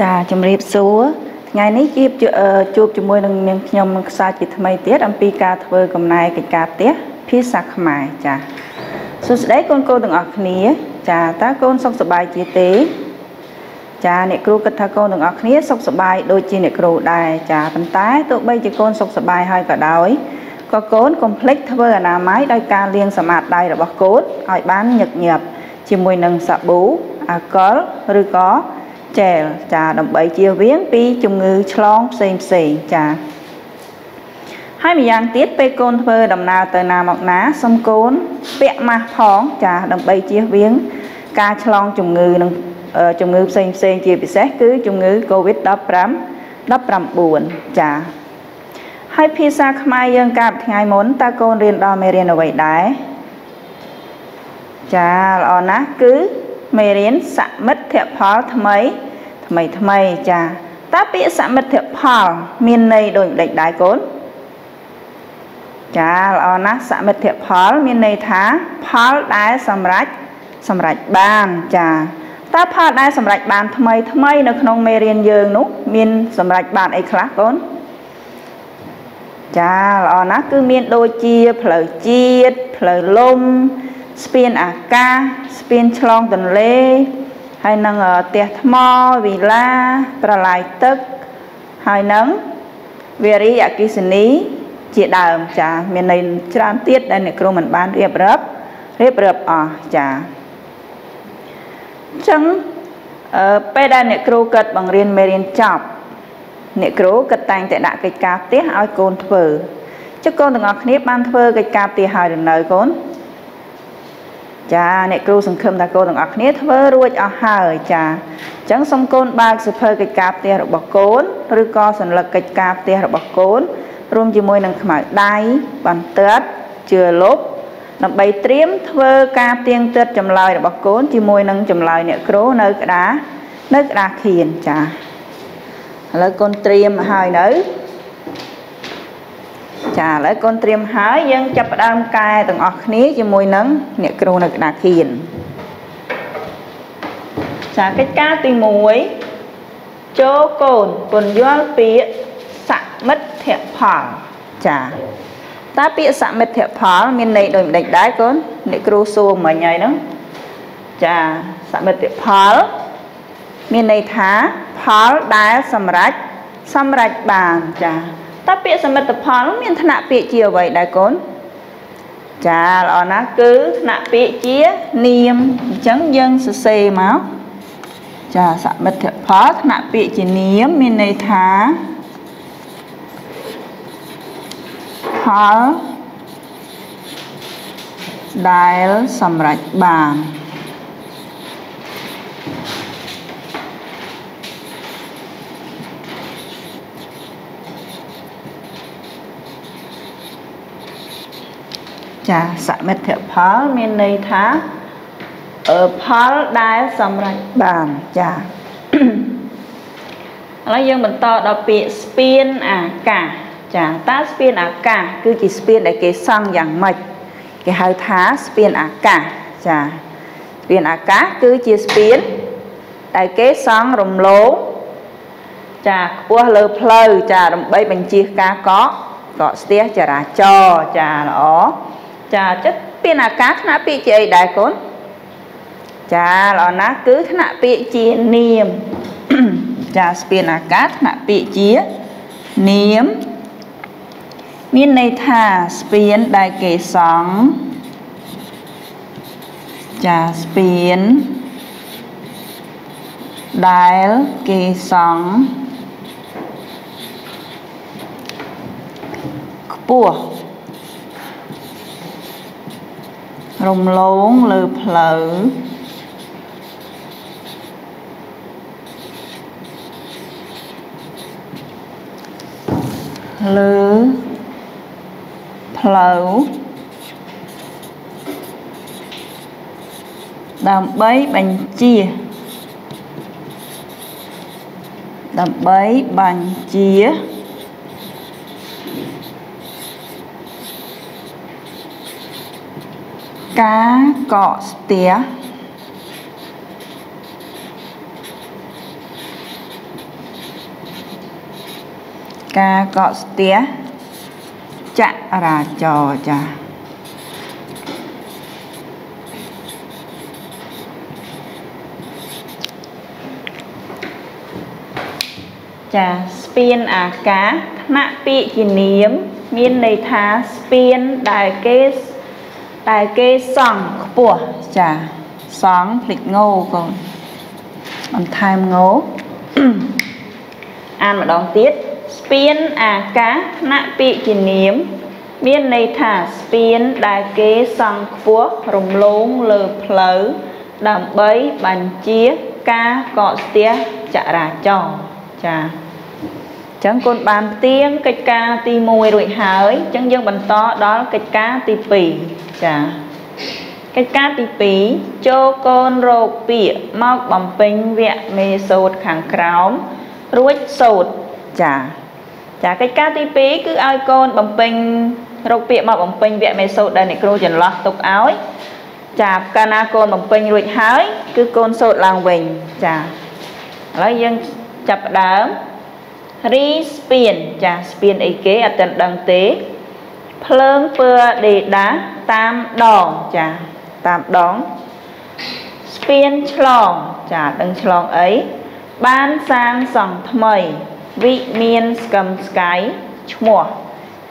ចាជំរាបសួរថ្ងៃនេះជាជួបជាមួយនឹងនាងខ្ញុំនឹងខ្សែជាថ្មីទៀតអំពីការធ្វើកំណែកិច្ចការផ្ទះភាសាខ្មែរចាសួស្តីកូនកូនទាំងអស់គ្នា ចាតើកូនសុខសប្បាយជាទេ ចាអ្នកគ្រូគិតថាកូនទាំងអស់គ្នាសុខសប្បាយដូចជាអ្នកគ្រូដែរចាប៉ុន្តែទោះបីជាកូនសុខសប្បាយហើយក៏ដោយក៏កូនកុំភ្លេចធ្វើអនាម័យដោយការលាងសម្អាតដៃរបស់កូនឲ្យបានញឹកញាប់ជាមួយនឹងសាប៊ូអាល់កុលឬក៏ ចែលចាដើម្បីជៀសវាងពីជំងឺឆ្លងផ្សេងផ្សេងចាហើយម្យ៉ាងទៀតពេលកូនធ្វើដំណើរទៅណាមកណាសុំកូនពាក់ម៉ាស់ផងចាដើម្បីជៀសវាង ការឆ្លងជំងឺនឹងជំងឺផ្សេងផ្សេងជាពិសេសគឺជំងឺ Covid-15 19ចាហើយភាសាខ្មែរយើងកាលថ្ងៃមុនតើកូនរៀនដល់មេរៀនអ្វីដែរចាល្អណាស់គឺមេរៀនសមិទ្ធផលថ្មី ថ្មីថ្មីចាតើពាក្យសមិទ្ធផល មានន័យដូចម្ដេចដែរកូនចាល្អណាស់សមិទ្ធផល មានន័យថាផលដែលសម្រេចសម្រេចបានចាតើផលដែលសម្រេចបានថ្មីថ្មីនៅក្នុងមេរៀនយើងនោះ មានសម្រេចបានអីខ្លះកូនចាល្អណាស់គឺមានដូចជាផ្លូវជាតិផ្លូវលំស្ពានអាកាសស្ពានឆ្លងទន្លេ ហើយនឹងផ្ទះថ្មវិឡាប្រឡាយទឹកហើយនឹងវារីអគិសនីជាដើមចាមានន័យច្រើនទៀតដែលអ្នកគ្រូមិនបានរៀបរាប់រៀបរាប់អស់ចាអញ្ចឹងពេលដែលអ្នកគ្រូគិតបង្រៀនមេរៀនចប់អ្នកគ្រូគិតតែងតែដាក់កិច្ចការផ្ទះឲ្យកូនធ្វើចុះកូនទាំងអស់គ្នាបានធ្វើកិច្ចការផ្ទះហើយឬនៅកូន ចាអ្នកគ្រូសង្ឃឹមថាកូនទាំងអស់គ្នាធ្វើរួចអស់ហើយចាអញ្ចឹងសូមកូនបើកសិភើកិច្ចការផ្ទះរបស់កូនឬក៏សញ្ញាកិច្ចការផ្ទះរបស់កូនរួមជាមួយនឹងខ្មៅដៃបន្ទាត់ជឿលុបដើម្បីត្រៀមធ្វើការទៀងទាត់ចម្លើយរបស់កូនជាមួយនឹងចម្លើយអ្នកគ្រូនៅក្តារនៅក្តារខៀនចាឥឡូវកូនត្រៀមហើយនៅ ចាឥឡូវកូនត្រៀមហើយយើងចាប់ផ្ដើមកែទាំងអស់គ្នាជាមួយនឹងអ្នកគ្រូនៅក្តារខៀនចាកិច្ចការទី1ចូលកូនពន្យល់ពាក្យសមិទ្ធផលចាតើពាក្យសមិទ្ធផល មានន័យដូចម្ដេចដែរកូនអ្នកគ្រូសួរមិញហើយហ្នឹងចាសមិទ្ធផល មានន័យថាផលដែលសម្រេចសម្រេចបានចា តើពាក្យសមិទ្ធផលមានថ្នាក់ពាក្យជាអ្វីដែរកូនចាល្អណាស់គឺថ្នាក់ពាក្យជានាមអញ្ចឹងយើងសរសេរមកចាសមិទ្ធផលថ្នាក់ពាក្យជានាមមានន័យថាផលដែលសម្រេចបាន ចាសមិទ្ធផលមានន័យថាផលដែលសម្រេចបានចាឥឡូវយើងបន្តដល់ពាក្យស្ពានអាកាសចាតើស្ពានអាកាសគឺជាស្ពានដែលគេសង់យ៉ាងម៉េចគេហៅថាស្ពានអាកាសចាស្ពានអាកាសគឺជាស្ពានដែលគេសង់រំលោងចាខ្ពស់លើផ្លូវចាដើម្បីបញ្ជៀសការកកកកស្ទះចរាចរណ៍ចាល្អ ចាចិត្តពានអាកាសថ្នាក់ពាក្យជាអីដែរកូនចាល្អណាស់គឺថ្នាក់ពាក្យជានាមចាស្ពានអាកាសថ្នាក់ពាក្យជានាម មានន័យថាស្ពានដែលគេសង់ចាស្ពានដែលគេសង់ខ្ពស់ រំលងលើផ្លូវលើផ្លូវដើម្បីបញ្ជាដើម្បីបញ្ជា ការកកស្ទះការកកស្ទះចរាចរណ៍ចាចាស្ពានអាកាសថ្នាក់ពាក្យជានាម មានន័យថាស្ពានដែលគេ ដែលគេសង់ខ្ពស់ចាសង់ភ្លេចងោកូនបន្ថែមងោអានម្ដងទៀតស្ពានអាកាសថ្នាក់ពាក្យជានាម មានន័យថាស្ពានដែលគេសង់ខ្ពស់រំលងលើផ្លូវដើម្បីបញ្ជាការកកស្ទះចរាចរណ៍ចា៎អញ្ចឹងគុណបានផ្ទៀងកិច្ចការទី1រួចហើយអញ្ចឹងយើងបន្តដល់កិច្ចការទី2ចាកិច្ចការទី2ចូលកូនរោគពាកមកបំពេញវគ្គមេសូតខាងក្រោមរួចសូតចាចាកិច្ចការទី2គឺឲ្យកូនបំពេញរោគពាកមកបំពេញវគ្គមេសូតដែលអ្នកគ្រូចន្លោះទុកឲ្យចាកាលណាកូនបំពេញរួចហើយ គឺកូនសូត្រឡើងវិញចាឥឡូវយើងចាប់ផ្ដើម រីស្ពានចាស្ពានអីគេអត់ទាន់ដឹងទេភ្លើងពើដេដាតាមដងចាតាមដងស្ពានឆ្លងចាដឹងឆ្លងអីបានសាងសង់ថ្មីវិមានស្កឹមស្កាយឈ្មោះ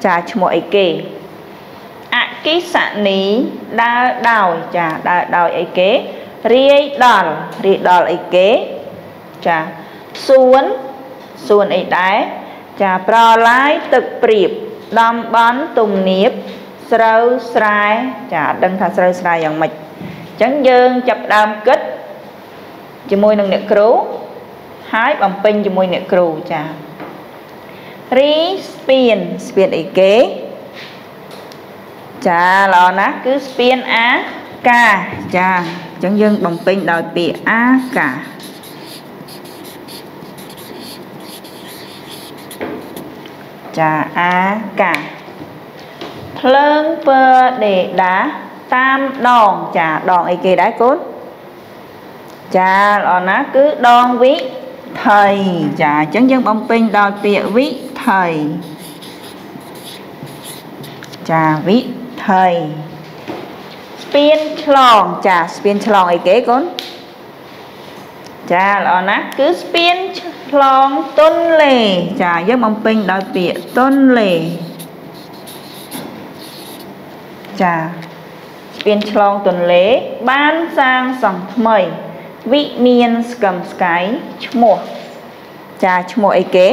ចាឈ្មោះអីគេអគិសនីដើរដោយចាដើរដោយអីគេរាយដល់រាយដល់អីគេចាសួន សួនអីដែរចាប្រឡាយទឹកព្រៀបតំបន់ទំនាបស្រូវស្រែចាដឹងថាស្រូវស្រែយ៉ាងម៉េចអញ្ចឹងយើងចាប់ដើមគិតជាមួយនឹងអ្នកគ្រូហើយបំពេញជាមួយអ្នកគ្រូចារីស្ពានស្ពានអីគេចាល្អណាស់គឺស្ពានអាកាចាអញ្ចឹងយើងបំពេញដោយពាក្យអាកា ចាអាកាភ្លើងពើដេដាតាមដងចាដងអីគេដែរកូនចាល្អណាស់គឺដងវិថីចាអញ្ចឹងយើងបំពេញដោយពាក្យវិថីចាវិថីស្ពានឆ្លងចាស្ពានឆ្លងអីគេកូន ចាល្អណាស់គឺស្ពានឆ្លងទុនលេចាយើងបំពេញដោយពាក្យទុនលេចាស្ពានឆ្លងទុនលេបានសាងសង់ថ្មី វិមានស្កឹមស្កៃឈ្មោះចាឈ្មោះអីគេ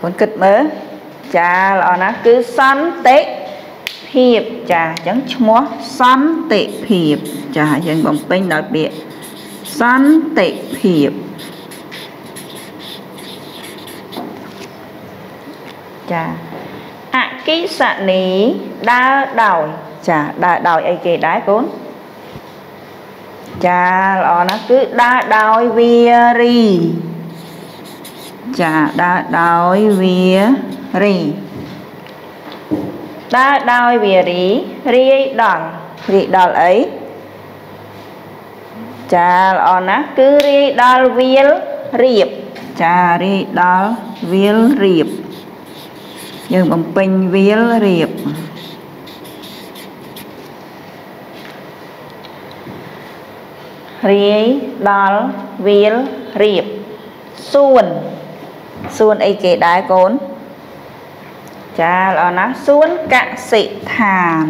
កូនគិតមើលចាល្អណាស់គឺសន្តិភាពចាអញ្ចឹងឈ្មោះសន្តិភាព ចាយើងបំពេញដោយពាក្យ សន្តិភាពចាអគិសនីដើរដោយចាដើរដោយអីគេដែរកូនចាល្អណាស់គឺដើរដោយវារីចាដើរដោយវារីដើរដោយវារីរាយដល់រាយដល់អី ចាល្អណាស់គឺរាយដល់វាលរៀបចារាយដល់វាលរៀបយើងបំពេញវាលរៀបរាយដល់វាលរៀបសួនសួនអីគេដែរកូនចាល្អណាស់សួនកសិដ្ឋាន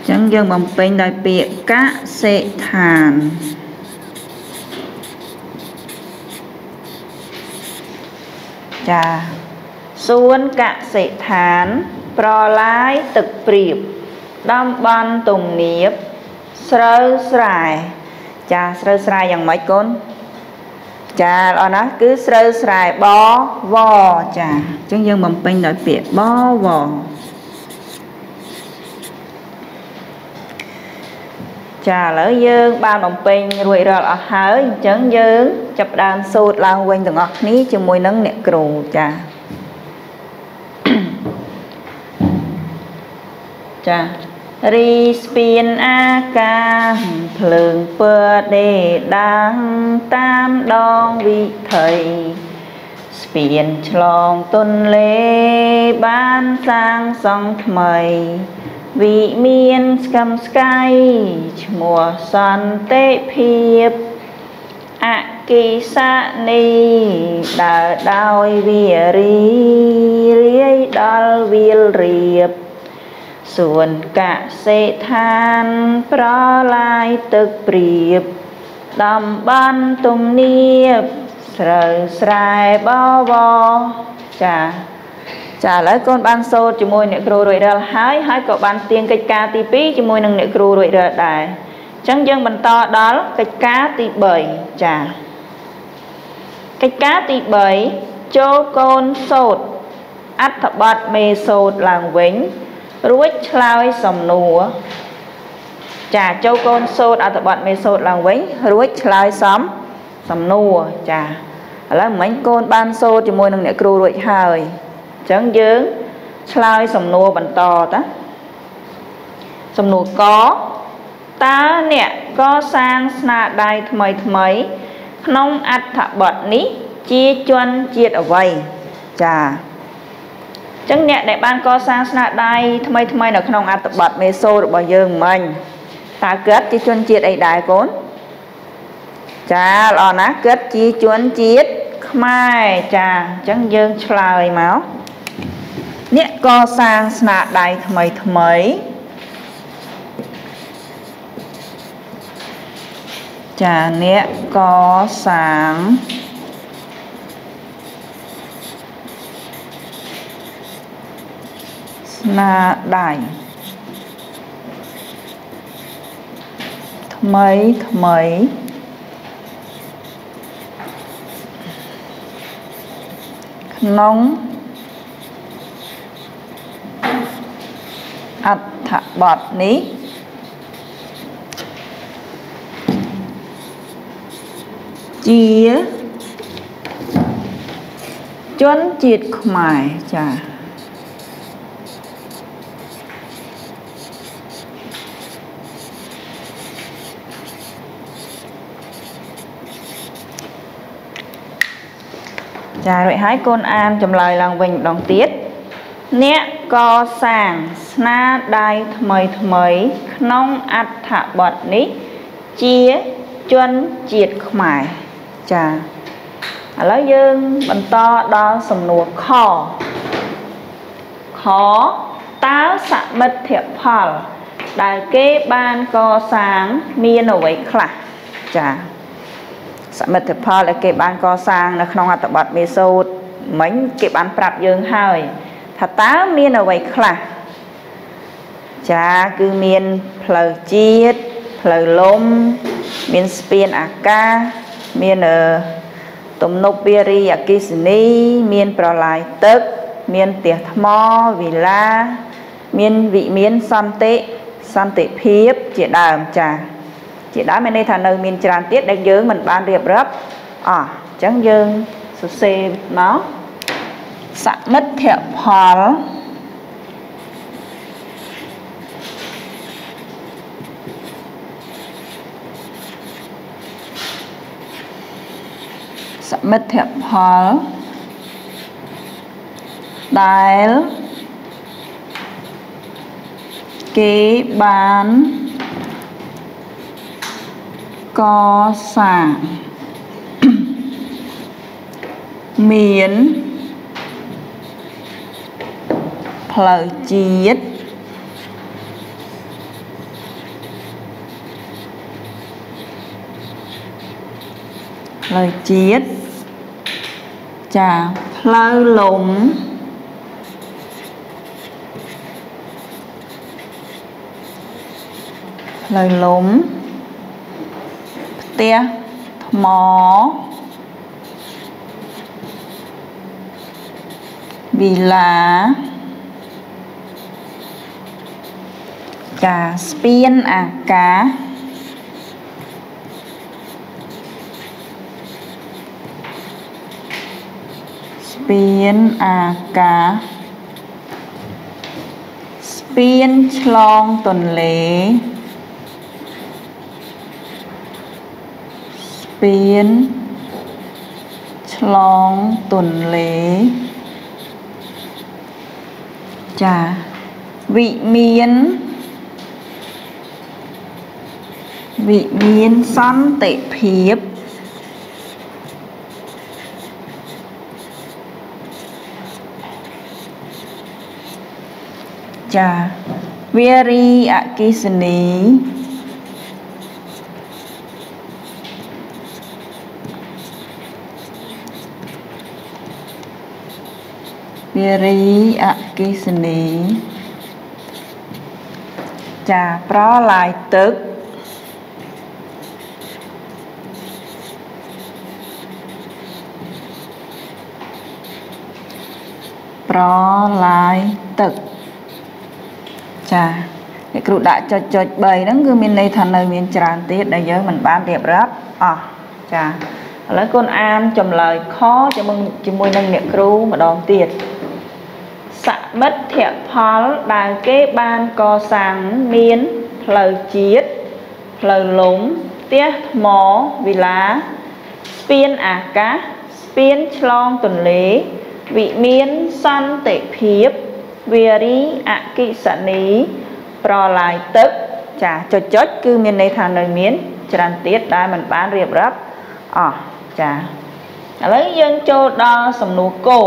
អញ្ចឹងយើងបំពេញដោយពាក្យកសិដ្ឋានចាសួនកសិដ្ឋាន ប្រឡាយទឹកព្រៀបតំបន់ទំនាបស្រូវស្រែចាស្រូវស្រែយ៉ាងម៉េចកូនចាល្អណាស់គឺស្រូវស្រែបវចាអញ្ចឹងយើងបំពេញដោយពាក្យបវ ចាឥឡូវយើង បានបំពេញរួចរាល់អស់ហើយអញ្ចឹងយើង ចាប់ដើមសូត្រឡើងវិញទាំងអស់គ្នាជាមួយនឹងអ្នកគ្រូចាចារីស្ពានអាកាសភ្លើងពើដេដាំតាមដងវិថីស្ពានឆ្លងទន្លេបានសាងសង់ថ្មី វិមានស្កឹមស្កៃឈ្មោះសន្តិភាពអគិសនីដើរដោយវារីរាយដល់វាលរៀបសួនកសិដ្ឋានប្រឡាយទឹកព្រៀបតំបន់ទំនាបស្រូវស្រែបវចា ចាឥឡូវកូនបានសូត្រជាមួយអ្នកគ្រូរួចរាល់ហើយហើយក៏បានទៀងកិច្ចការទី2ជាមួយនឹងអ្នកគ្រូរួចរាល់ដែរអញ្ចឹងយើងបន្តដល់កិច្ចការទី3ចាកិច្ចការទី3ចូលកូនសូត្រអត្ថបទមេសូត្រឡើងវិញ រួចឆ្លើយសំណួរចាចូលកូនសូត្រអត្ថបទមេសូត្រឡើងវិញ រួចឆ្លើយសំសំណួរចាឥឡូវមិញកូនបានសូត្រជាមួយនឹងអ្នកគ្រូរួចហើយ អញ្ចឹងយើងឆ្លើយសំណួរបន្តតាសំណួរកតើអ្នកកសាងស្នាដៃថ្មីថ្មី ក្នុងអត្ថបទនេះជាជនជាតិអ្វីចាចឹងអ្នកដែលបានកសាងស្នាដៃថ្មីថ្មីនៅក្នុងអត្ថបទមេសូរបស់យើងមិញតើគាត់ជាជនជាតិអីដែរកូនចាល្អណាស់គាត់ជាជនជាតិខ្មែរចាអញ្ចឹងយើងឆ្លើយមក អ្នកកសាងស្នាដៃថ្មីថ្មីចាអ្នកកសាងស្នាដៃថ្មីថ្មីក្នុង អត្ថបទនេះជាជនជាតិខ្មែរចា៎ចារួចហើយកូនអានចម្លើយឡើងវិញម្ដងទៀតអ្នក កសាងស្នាដៃថ្មីថ្មី ក្នុងអត្ថបទនេះ ជាជនជាតិខ្មែរចាឥឡូវយើងបន្តដល់សំណួរខខតើសមិទ្ធផល ដែលគេបានកសាងមានអ្វីខ្លះចាសមិទ្ធផលដែលគេបានកសាងនៅក្នុងអត្ថបទមេសូតមិញគេបានប្រាប់យើងហើយ ថាតើមានអ្វីខ្លះចាគឺមានផ្លូវជាតិផ្លូវលំ មានស្ពានអាកាសមានទំនប់វារីអគិសនី មានប្រឡាយទឹក មានផ្ទះថ្មវិឡា មានវិមានសន្តិសន្តិភាពជាដើមចា៎ជាដើមមានន័យថានៅមានច្រើនទៀតដែលយើងមិនបានរៀបរាប់អស់អញ្ចឹងយើងសរសេរមក សមិទ្ធផលសមិទ្ធផលដែលគេបានកសាងមាន ផ្លូវជាតិផ្លូវជាតិចាផ្លូវលំផ្លូវលំទះថ្មវិឡា កាស្ពានអាកាសស្ពានអាកាសស្ពានឆ្លងទន្លេស្ពានឆ្ឆ្លងទន្លេចាវិមាន វិមានសន្តិភាពចាវារីអកិសនីវារីអកិសនីចាប្រឡាយទឹក ប្រឡាយទឹកចាអ្នកគ្រូដាក់ចុចចុច3ហ្នឹងគឺមានន័យថានៅមានច្រើនទៀតដែលយើងមិនបានរៀបរាប់អស់ចាឥឡូវកូនអានចម្លើយខជាមួយជាមួយនឹងអ្នកគ្រូម្ដងទៀតសមិទ្ធផលដែលគេបានកសាងមានផ្លូវជាតិផ្លូវលំផ្ទះថ្មវិឡាស្ពានអាកាសស្ពានឆ្លងទន្លេ វិមានសន្តិភាពវារីអកិសនីប្រឡាយទឹកចាចុចចុចគឺមានន័យថានៅមាន ច្រើនទៀតដែលមិនបានរៀបរាប់អស់ចាឥឡូវយើងចូលដល់សំណួរគោ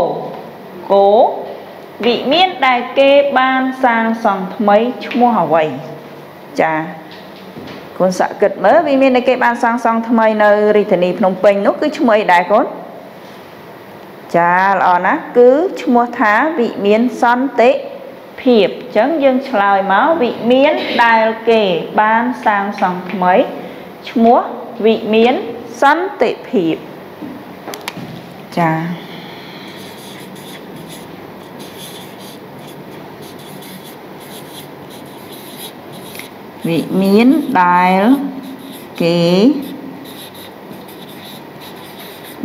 គោវិមានដែលគេបានសាងសង់ថ្មីឈ្មោះអ្វីចាកូនសាក់គិតមើលវិមានដែលគេបានសាងសង់ថ្មីនៅរាជធានីភ្នំពេញនោះគឺឈ្មោះអីដែរកូន ចាល្អណាស់គឺឈ្មោះថាវិមានសន្តិភាពអញ្ចឹងយើងឆ្លើយមកវិមានដែលគេបានសាងសង់ថ្មីឈ្មោះវិមានសន្តិភាពចាវិមានដែលគេ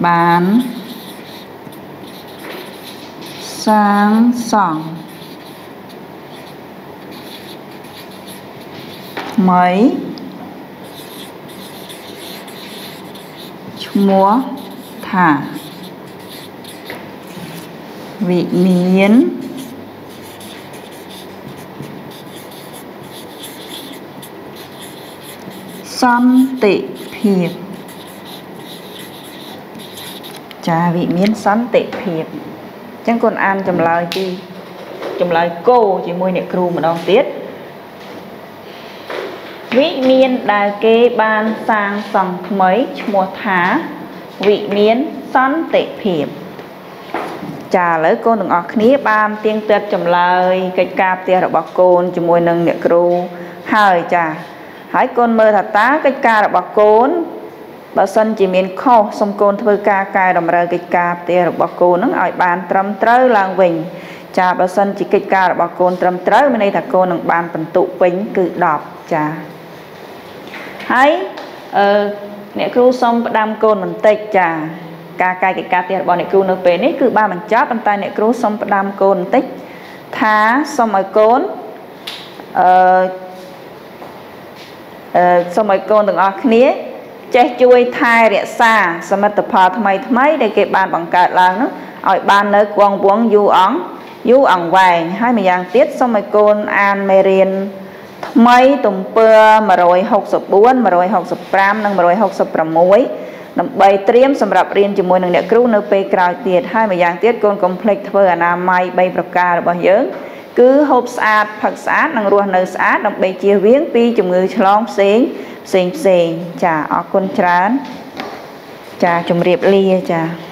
បាន សាងសង់ថ្មីឈ្មោះថាវិមានសន្តិភាពចាវិមានសន្តិភាព ចឹងកូនអានចម្លើយទីចម្លើយគោជាមួយអ្នកគ្រូម្ដងទៀតវិមានដែលគេបានសាងសង់ថ្មីឈ្មោះថាវិមានសន្តិភាពចាឥឡូវកូនទាំងអស់គ្នាបានទៀងទាត់ចម្លើយកិច្ចការផ្ទះរបស់កូនជាមួយនឹងអ្នកគ្រូហើយចាហើយកូនមើលថាតើកិច្ចការរបស់កូន បើសិនជាមានខុសសូមកូនធ្វើការកែតម្រូវកិច្ចការផ្ទះរបស់កូននឹងឲ្យបានត្រឹមត្រូវឡើងវិញចាបើសិនជាកិច្ចការរបស់កូនត្រឹមត្រូវមានន័យថាកូននឹងបានបន្ទុកពេញគឺ10ចាហើយអឺអ្នកគ្រូសូមផ្ដាំកូនបន្តិចចាការកាយកិច្ចការផ្ទះរបស់អ្នកគ្រូនៅពេលនេះគឺបានបញ្ចប់ប៉ុន្តែអ្នកគ្រូសូមផ្ដាំកូនបន្តិចថាសូមឲ្យកូនអឺអឺសូមឲ្យកូនទាំងអស់គ្នា ចេះជួយថែរក្សាសមិទ្ធផលថ្មីថ្មីដែលគេបានបង្កើតឡើងនោះឲ្យបាននៅគង់វង្សយូរអង្យូរអង្វែងហើយម្យ៉ាងទៀតសូមឲ្យកូនអានមេរៀនថ្មីទំពើ164 165និង166ដើម្បីត្រៀមសម្រាប់រៀនជាមួយនឹងអ្នកគ្រូនៅពេលក្រោយទៀតហើយម្យ៉ាងទៀតកូនកុំភ្លេចធ្វើអនាម័យ3ប្រការរបស់យើង គឺហូបស្អាតផឹកស្អាតនិងរស់នៅស្អាតដើម្បីជៀសវាងពីជំងឺឆ្លងផ្សេងផ្សេងផ្សេងចាអរគុណច្រើនចាជម្រាបលាចា